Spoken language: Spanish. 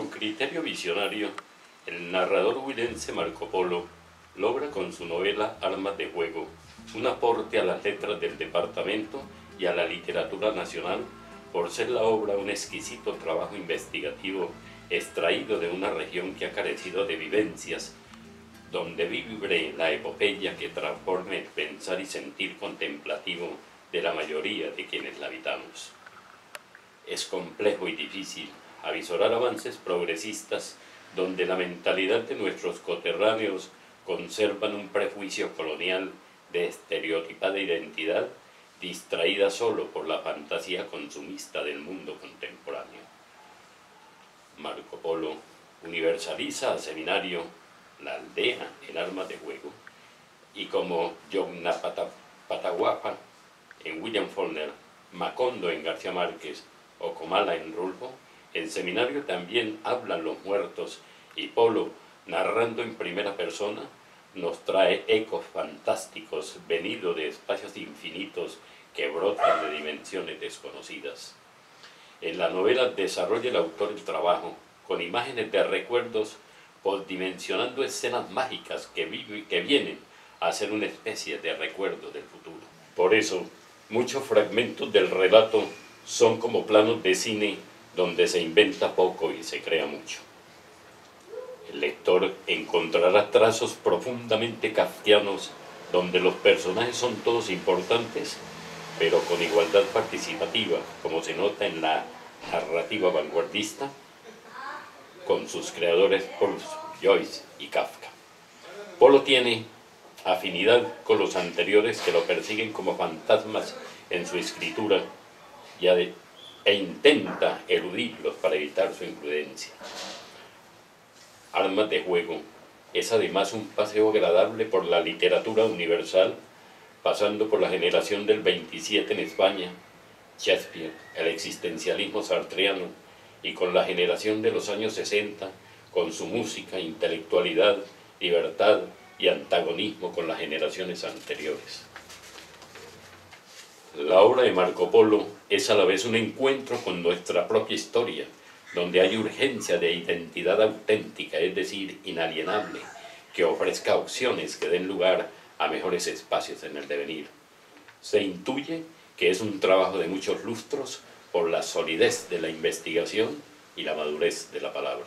Con criterio visionario, el narrador huilense Marco Polo logra con su novela Armas de Juego un aporte a las letras del departamento y a la literatura nacional por ser la obra un exquisito trabajo investigativo extraído de una región que ha carecido de vivencias, donde vibre la epopeya que transforme el pensar y sentir contemplativo de la mayoría de quienes la habitamos. Es complejo y difícil avisorar avances progresistas donde la mentalidad de nuestros coterráneos conservan un prejuicio colonial de estereotipada identidad distraída solo por la fantasía consumista del mundo contemporáneo. Marco Polo universaliza al seminario la aldea en armas de juego y como Yogna Pataguapa en William Faulkner, Macondo en García Márquez o Comala en Rulfo, el seminario también hablan los muertos y Polo, narrando en primera persona, nos trae ecos fantásticos venidos de espacios infinitos que brotan de dimensiones desconocidas. En la novela desarrolla el autor el trabajo con imágenes de recuerdos dimensionando escenas mágicas que, que vienen a ser una especie de recuerdo del futuro. Por eso, muchos fragmentos del relato son como planos de cine donde se inventa poco y se crea mucho. El lector encontrará trazos profundamente kafkianos donde los personajes son todos importantes, pero con igualdad participativa, como se nota en la narrativa vanguardista, con sus creadores Proust, Joyce y Kafka. Polo tiene afinidad con los anteriores que lo persiguen como fantasmas en su escritura y e intenta eludirlos para evitar su imprudencia armas de juego. Es además un paseo agradable por la literatura universal, pasando por la generación del 27 en España, Shakespeare, el existencialismo sartreano, y con la generación de los años 60, con su música, intelectualidad, libertad y antagonismo con las generaciones anteriores. La obra de Marco Polo es a la vez un encuentro con nuestra propia historia, donde hay urgencia de identidad auténtica, es decir, inalienable, que ofrezca opciones que den lugar a mejores espacios en el devenir. Se intuye que es un trabajo de muchos lustros por la solidez de la investigación y la madurez de la palabra.